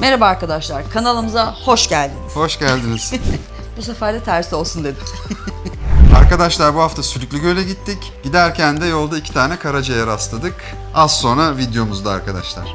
Merhaba arkadaşlar, kanalımıza hoş geldiniz. Hoş geldiniz. Bu sefer de tersi olsun dedim. Arkadaşlar bu hafta Sülüklü Göl'e gittik. Giderken de yolda iki tane karacaya rastladık. Az sonra videomuzda arkadaşlar.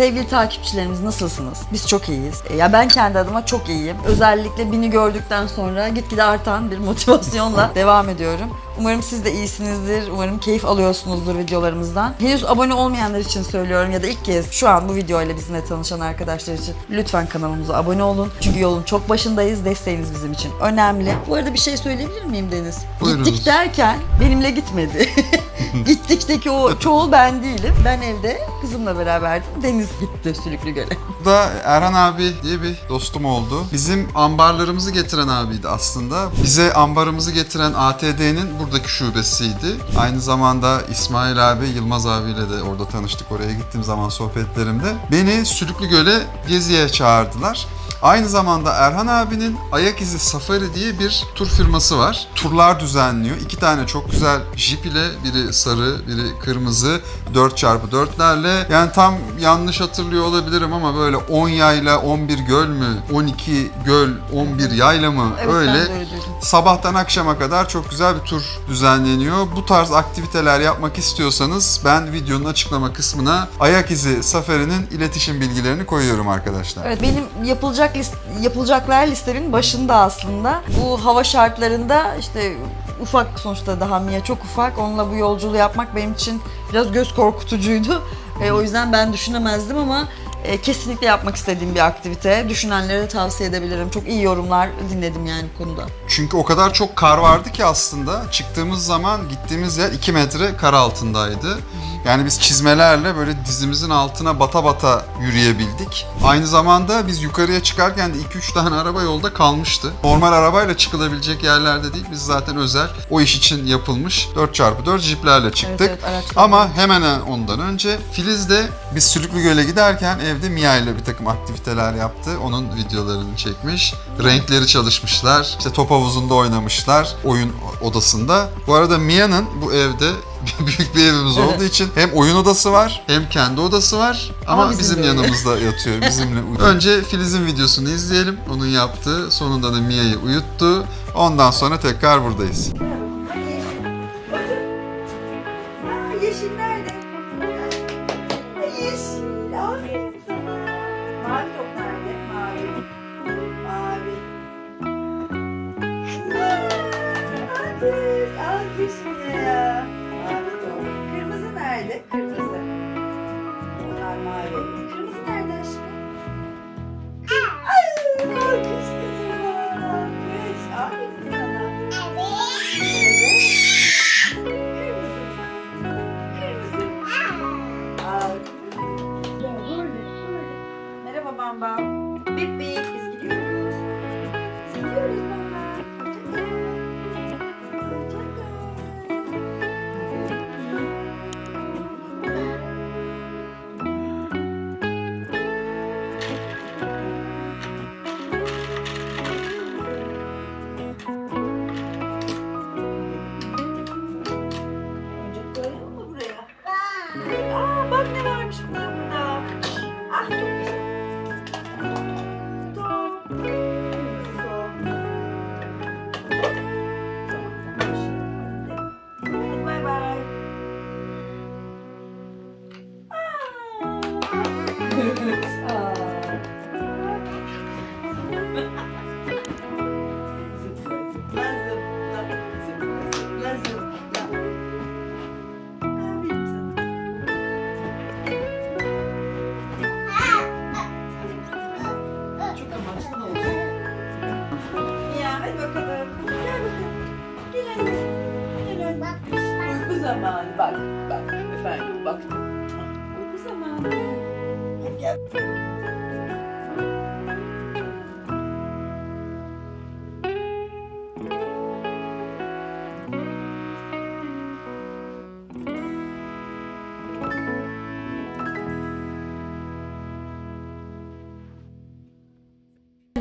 Sevgili takipçilerimiz nasılsınız? Biz çok iyiyiz. E, Ya ben kendi adıma çok iyiyim. Özellikle beni gördükten sonra gitgide artan bir motivasyonla devam ediyorum. Umarım siz de iyisinizdir. Umarım keyif alıyorsunuzdur videolarımızdan. Henüz abone olmayanlar için söylüyorum ya da ilk kez şu an bu videoyla bizimle tanışan arkadaşlar için lütfen kanalımıza abone olun. Çünkü yolun çok başındayız. Desteğiniz bizim için önemli. Bu arada bir şey söyleyebilir miyim Deniz? Buyurunuz. Gittik derken benimle gitmedi. Gittikteki o çoğul ben değilim. Ben evde kızımla beraberdim. Deniz gitti Sülüklü Göl'e. Burada Erhan abi diye bir dostum oldu. Bizim ambarlarımızı getiren abiydi aslında. Bize ambarımızı getiren ATD'nin buradaki şubesiydi. Aynı zamanda İsmail abi, Yılmaz abiyle de orada tanıştık. Oraya gittiğim zaman sohbetlerimde. Beni Sülüklü Göl'e geziye çağırdılar. Aynı zamanda Erhan abinin Ayak İzi Safari diye bir tur firması var. Turlar düzenliyor. İki tane çok güzel jip ile biri sarı, biri kırmızı 4x4'lerle. Yani tam yanlış hatırlıyor olabilirim ama böyle 10 yayla 11 göl mü? 12 göl 11 yayla mı? Evet, öyle. Sabahtan akşama kadar çok güzel bir tur düzenleniyor. Bu tarz aktiviteler yapmak istiyorsanız ben videonun açıklama kısmına Ayak İzi Safari'nin iletişim bilgilerini koyuyorum arkadaşlar. Evet benim yapılacak list, yapılacaklar listemin başında aslında. Bu hava şartlarında işte ufak sonuçta daha Mia çok ufak. Onunla bu yolculuğu yapmak benim için biraz göz korkutucuydu. E, o yüzden ben düşünemezdim ama e, kesinlikle yapmak istediğim bir aktivite. Düşünenlere tavsiye edebilirim. Çok iyi yorumlar dinledim yani bu konuda. Çünkü o kadar çok kar vardı ki aslında çıktığımız zaman gittiğimiz yer 2 metre kar altındaydı. Yani biz çizmelerle böyle dizimizin altına bata bata yürüyebildik. Aynı zamanda biz yukarıya çıkarken de 2-3 tane araba yolda kalmıştı. Normal arabayla çıkılabilecek yerlerde değil. Biz zaten özel o iş için yapılmış 4x4 jiplerle çıktık. evet, araçlarla. Ama hemen ondan önce Filiz de biz Sülüklü Göl'e giderken evde Mia ile bir takım aktiviteler yaptı. Onun videolarını çekmiş. Renkleri çalışmışlar. İşte top havuzunda oynamışlar. Oyun odasında. Bu arada Mia'nın bu evde büyük bir evimiz olduğu için hem oyun odası var hem kendi odası var ama, Ama bizim bizim yanımızda yatıyor bizimle. uyuyor. Önce Filiz'in videosunu izleyelim. Onun yaptığı sonunda da Mia'yı uyuttu. Ondan sonra tekrar buradayız. Yeşil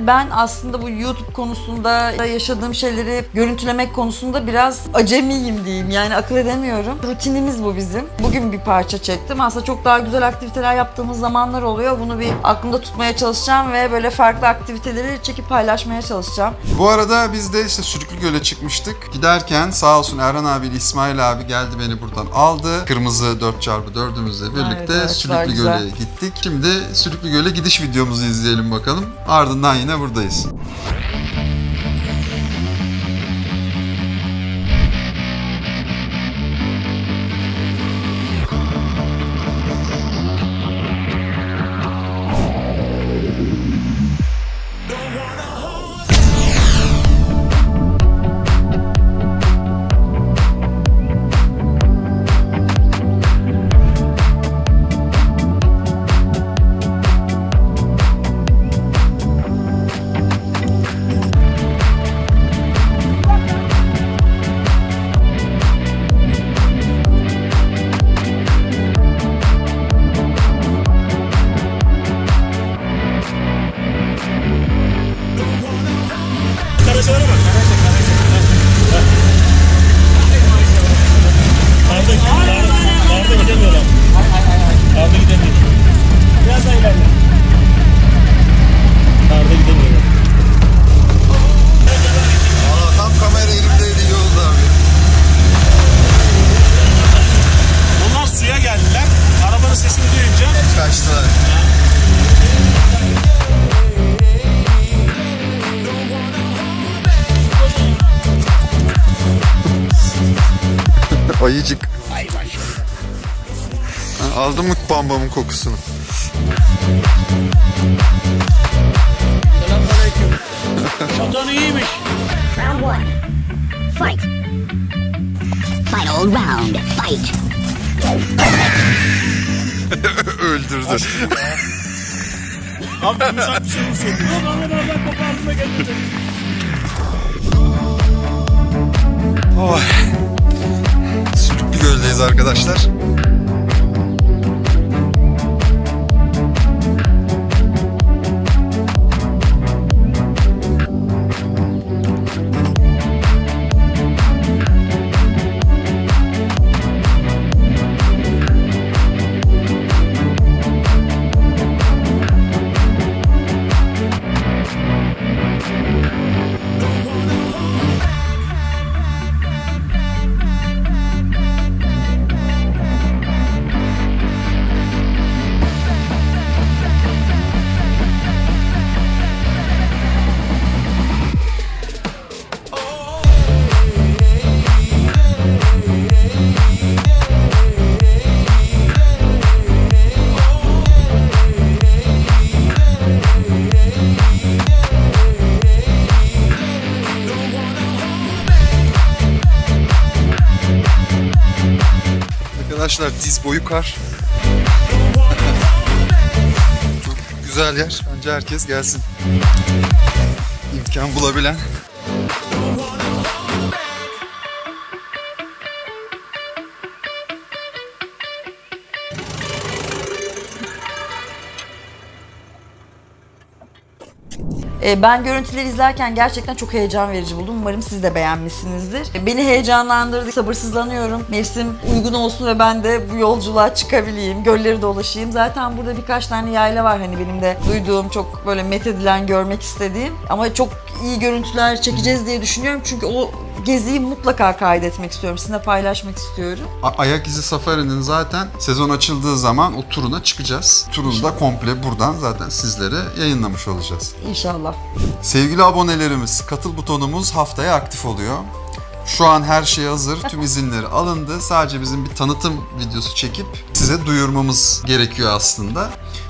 ben aslında bu YouTube konusunda yaşadığım şeyleri görüntülemek konusunda biraz acemiyim diyeyim. Yani akıl edemiyorum. Rutinimiz bu bizim. Bugün bir parça çektim. Aslında çok daha güzel aktiviteler yaptığımız zamanlar oluyor. Bunu bir aklımda tutmaya çalışacağım ve böyle farklı aktiviteleri çekip paylaşmaya çalışacağım. Bu arada biz de işte Sürüklü Göl'e çıkmıştık. Giderken sağ olsun Erhan abiyle İsmail abi geldi beni buradan aldı. Kırmızı 4x4'ümüzle birlikte Evet, Sürüklü güzel. Göl'e gittik. Şimdi Sürüklü Göl'e gidiş videomuzu izleyelim bakalım. Ardından yine buradayız. Ayıcık. Ha, Aldın mı bambamın kokusunu? şaton iyiymiş. Round one. Fight. Final round. Fight. Öldürdü. Abi yumuşak bir şey mi söylüyor? Ama oradan gelmedi. Oy. Sürüklü Göl'deyiz arkadaşlar. Arkadaşlar diz boyu kar. Çok güzel yer. Bence herkes gelsin. İmkan bulabilen. E, Ben görüntüleri izlerken gerçekten çok heyecan verici buldum. Umarım siz de beğenmişsinizdir. E, Beni heyecanlandırdı. Sabırsızlanıyorum. Mevsim uygun olsun ve ben de bu yolculuğa çıkabileyim. Gölleri dolaşayım. Zaten burada birkaç tane yayla var. Hani benim de duyduğum, çok böyle methedilen, görmek istediğim. Ama çok iyi görüntüler çekeceğiz diye düşünüyorum. Çünkü o geziyi mutlaka kaydetmek istiyorum. Sizinle paylaşmak istiyorum. A- Ayak izi Safari'nin zaten sezon açıldığı zaman o turuna çıkacağız. Turunu da komple buradan zaten sizlere yayınlamış olacağız. İnşallah. Sevgili abonelerimiz, katıl butonumuz haftaya aktif oluyor. Şu an her şey hazır, tüm izinleri alındı. Sadece bizim bir tanıtım videosu çekip size duyurmamız gerekiyor aslında.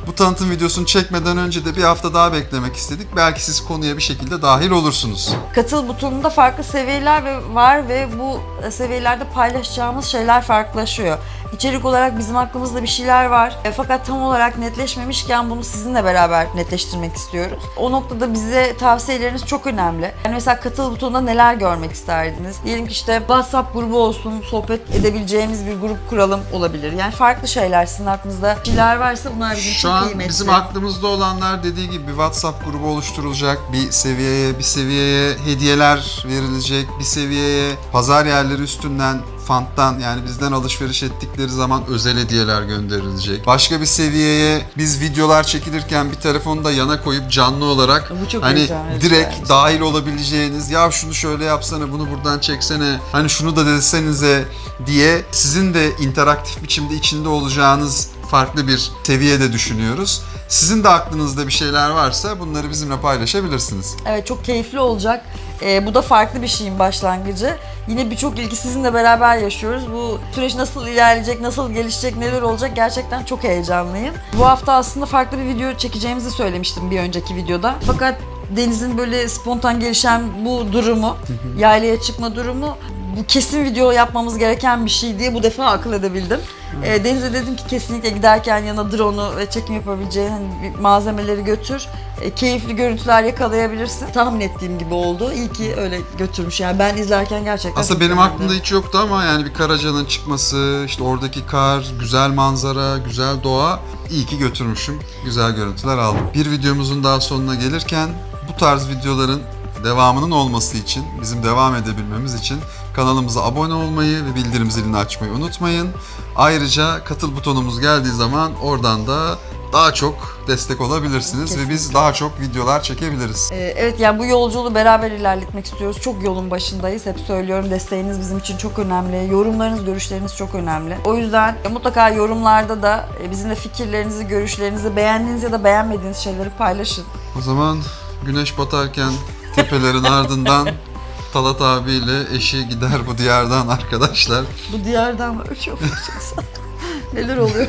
Bu tanıtım videosunu çekmeden önce de bir hafta daha beklemek istedik. Belki siz konuya bir şekilde dahil olursunuz. Katıl butonunda farklı seviyeler var ve bu seviyelerde paylaşacağımız şeyler farklılaşıyor. İçerik olarak bizim aklımızda bir şeyler var. E, fakat tam olarak netleşmemişken bunu sizinle beraber netleştirmek istiyoruz. O noktada bize tavsiyeleriniz çok önemli. Yani mesela katıl butonunda neler görmek isterdiniz? Diyelim ki işte WhatsApp grubu olsun, sohbet edebileceğimiz bir grup kuralım olabilir. Yani farklı şeyler sizin aklınızda şeyler varsa bunlar bizim Şu an an kıymetli. bizim aklımızda olanlar dediği gibi bir WhatsApp grubu oluşturulacak. Bir seviyeye, bir seviyeye hediyeler verilecek. Bir seviyeye pazar yerleri üstünden Fant'tan yani bizden alışveriş ettikleri zaman özel hediyeler gönderilecek. Başka bir seviyeye biz videolar çekilirken bir telefonu da yana koyup canlı olarak hani verici direkt bence. dahil olabileceğiniz ya şunu şöyle yapsana bunu buradan çeksene hani şunu da desenize diye sizin de interaktif biçimde içinde olacağınız farklı bir seviyede düşünüyoruz. Sizin de aklınızda bir şeyler varsa bunları bizimle paylaşabilirsiniz. Evet çok keyifli olacak. Ee, bu da farklı bir şeyin başlangıcı. Yine birçok ilgi sizinle beraber yaşıyoruz. Bu süreç nasıl ilerleyecek, nasıl gelişecek, neler olacak gerçekten çok heyecanlıyım. Bu hafta aslında farklı bir video çekeceğimizi söylemiştim bir önceki videoda. Fakat Deniz'in böyle spontan gelişen bu durumu, yaylaya çıkma durumu bu kesin video yapmamız gereken bir şey diye bu defa akıl edebildim. Ee, Deniz'e dedim ki kesinlikle giderken yana drone'u ve çekim yapabileceğin hani malzemeleri götür. E, keyifli görüntüler yakalayabilirsin. Tahmin ettiğim gibi oldu. İyi ki öyle götürmüş. Yani ben izlerken gerçekten Aslında çok benim beğendim. aklımda hiç yoktu ama yani bir Karaca'nın çıkması, işte oradaki kar, güzel manzara, güzel doğa iyi ki götürmüşüm. Güzel görüntüler aldım. Bir videomuzun daha sonuna gelirken bu tarz videoların devamının olması için, bizim devam edebilmemiz için kanalımıza abone olmayı ve bildirim zilini açmayı unutmayın. Ayrıca katıl butonumuz geldiği zaman oradan da daha çok destek olabilirsiniz ve biz daha çok videolar çekebiliriz. Ee, Evet yani bu yolculuğu beraber ilerletmek istiyoruz. Çok yolun başındayız. Hep söylüyorum desteğiniz bizim için çok önemli. Yorumlarınız, görüşleriniz çok önemli. O yüzden e, mutlaka yorumlarda da e, bizimle fikirlerinizi, görüşlerinizi, beğendiğiniz ya da beğenmediğiniz şeyleri paylaşın. O zaman güneş batarken tepelerin ardından Talat abiyle eşi gider bu diyardan arkadaşlar. Bu diyardan mı çok Neler oluyor?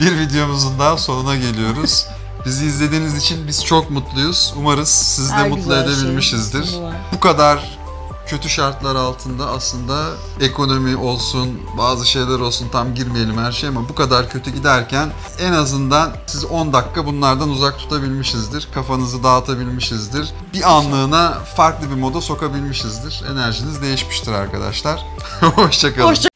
Bir videomuzun daha sonuna geliyoruz. Bizi izlediğiniz için biz çok mutluyuz. Umarız sizi de Her mutlu şeyin edebilmişizdir. var. Bu kadar kötü şartlar altında aslında ekonomi olsun, bazı şeyler olsun tam girmeyelim her şeye ama bu kadar kötü giderken en azından sizi 10 dakika bunlardan uzak tutabilmişizdir. Kafanızı dağıtabilmişizdir. Bir anlığına farklı bir moda sokabilmişizdir. Enerjiniz değişmiştir arkadaşlar. Hoşçakalın. Hoşça